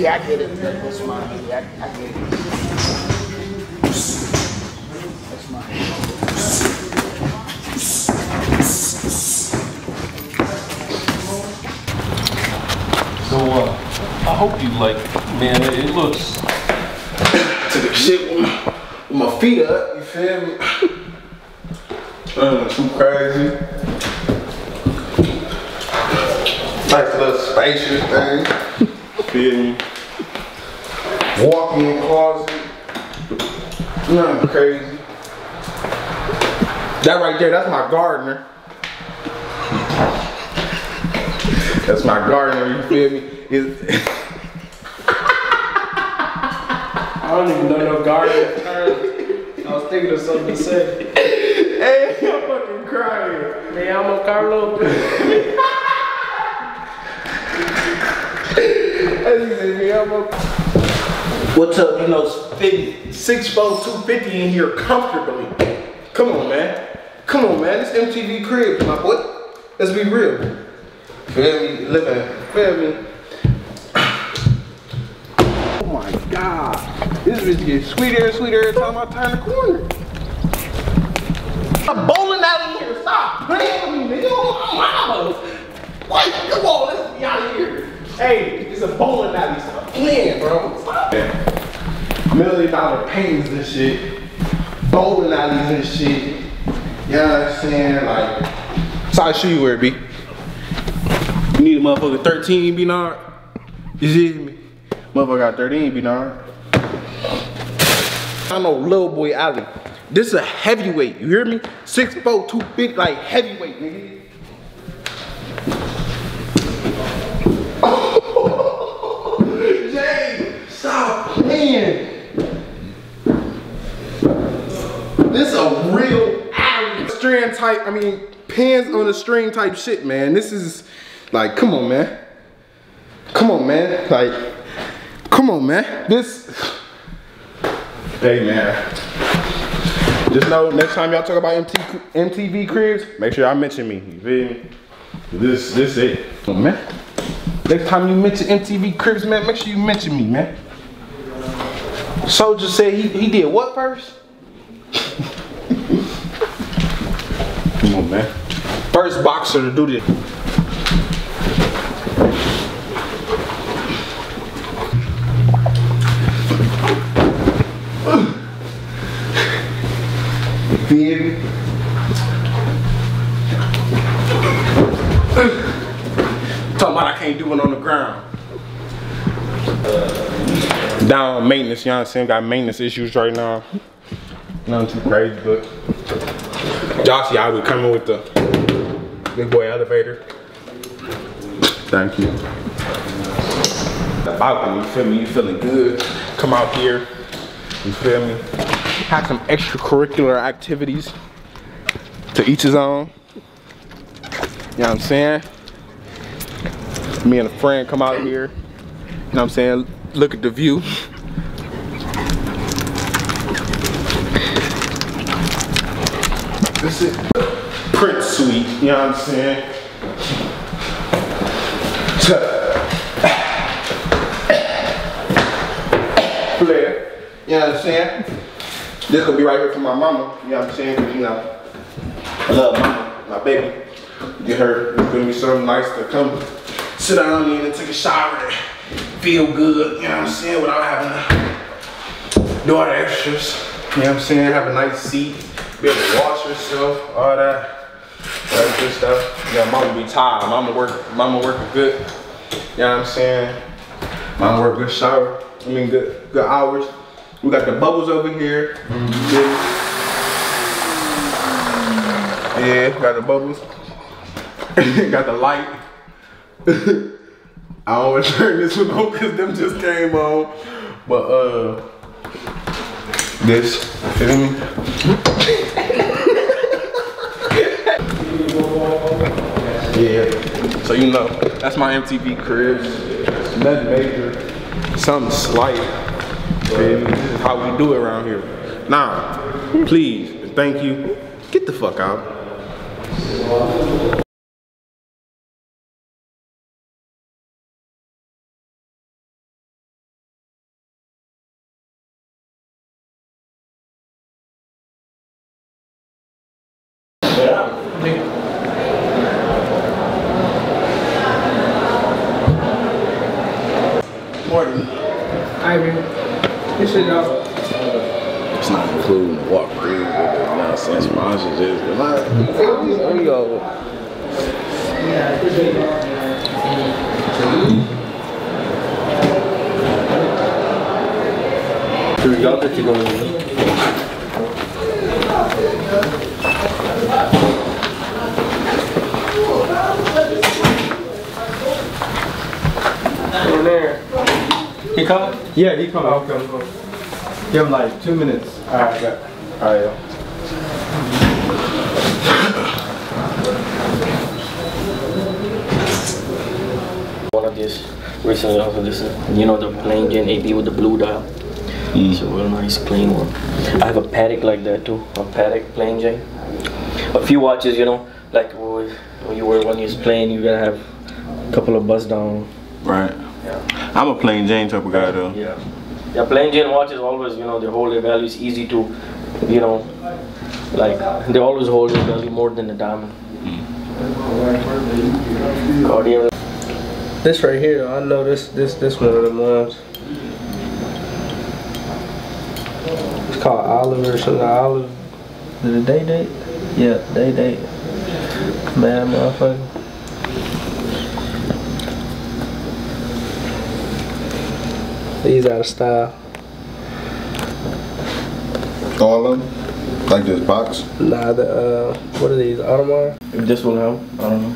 Yeah, I get it. That's mine. Yeah, I, I get it. That's mine. So, uh, I hope you like, man, it, it looks, Took a shit with my, with my feet up, you feel me? Nothing too crazy. Nice little spacious thing. Feel me? Walk-in closet. Nothing crazy. That right there, that's my gardener. That's my gardener, you feel me? It's- I don't even know no gardener terms. I was thinking of something to say. hey, I'm fucking crying. Me llamo Carlos. What's up? You know, 50, 6'4", 250 in here comfortably. Come on, man. Come on, man. This MTV crib, my boy. Let's be real. Feel me? Living. Feel me? Oh my God. This bitch gets sweeter and sweeter every time I turn the corner. I'm bowling out of here. Stop playing with me, nigga. Oh, my mama. Like, come on, let's be out of here. Hey, it's a bowling alley. Stop playing, bro. It. Million dollar paintings and shit. Bowling alleys and shit. You know what I'm saying? Like, size shoe you wear, B. You need a motherfucker 13, B Nard. You see me? Motherfucker got 13, B Nard. I know little boy alley. This is a heavyweight, you hear me? 6'4", 250, like heavyweight, nigga. Stop playing. This is a real alley. Strand type, I mean, pins on a string type shit, man. This is like, come on, man. Come on, man. Like, come on, man. This, hey, man. Just know, next time y'all talk about MT, MTV cribs, make sure y'all mention me. You feel me? This, this it. Man. Next time you mention MTV cribs, man, make sure you mention me, man. Soldier said he, he did what first? Come on, man. First boxer to do this. Me? Talking about I can't do it on the ground. Down maintenance, you know what I'm saying? Got maintenance issues right now. Nothing too crazy, but Josh, y'all be coming with the big boy elevator. Thank you. The balcony, you feel me? You feeling good? Come out here, you feel me? Have some extracurricular activities to each his own. You know what I'm saying? Me and a friend come out here. You know what I'm saying? Look at the view. Prince Suite, you know what I'm saying? Flair, you know what I'm saying? This gonna be right here for my mama, you know what I'm saying? 'Cause, you know, I love mama, my baby. Get her, it's gonna be something nice to come sit down in and take a shower and feel good, you know what I'm saying, without having to do all the extras. You know what I'm saying? Have a nice seat, be able to wash yourself, all that. That good stuff. Yeah, mama be tired. Mama work, mama work good, you know what I'm saying? Mama work good shower. I mean good good hours. We got the bubbles over here. Yeah, yeah got the bubbles. got the light. I always turn this one on because them just came on. But uh this, feel me? yeah. So you know, that's my MTV cribs. Nothing major. Something slight. Feel? This is how we do it around here. Now, please, thank you. Get the fuck out. Morton. Ivy. This shit y'all. It's not including the walkthrough with the nonsense sponsors is, but like, we go. Here we go, that you're gonna In there. He coming? Yeah, he coming. Okay, cool. Give him like two minutes. All right, got. All right, yo. One of these recently also this is, you know the plain Jane AP with the blue dial. Mm. It's a real nice clean one. I have a Patek like that too, a Patek plain Jane. A few watches, you know, like when when you were when you was playing, you gotta have a couple of buzz down. Right. I'm a plain Jane type of guy though. Yeah. Yeah, plain Jane watch is always, you know, they hold their value. It's easy to, you know, like they always hold their value more than the diamond. Mm. Oh, Cartier This right here, I know this this this one of them ones. It's called Oliver or something. Olive. Did it day date? Yeah, day date. Bad motherfucker. These out of style. All of them? Like this box? Nah, the uh, what are these? Audemars? If this will help, I don't know.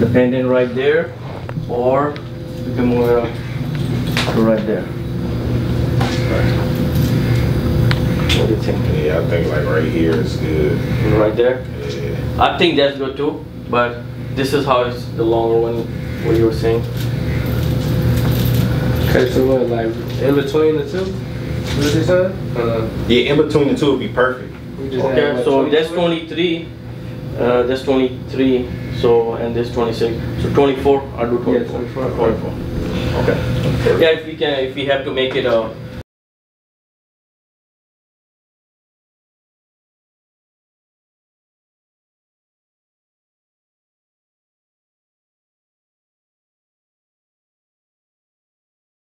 The pendant right there, or you can move it up to right there. What do you think? Yeah, I think like right here is good. Right there? Yeah. I think that's good too, but this is how it's the longer one, what you were saying. Okay, so what, like in between the two? What you saying? Uh, Yeah, in between the two would be perfect. we just add, Okay, like, so 20 that's 23, uh, that's 23, so, and this 26, so 24, I'll do 24. Yeah, 24. 24. Okay. Yeah, if we can, if we have to make it a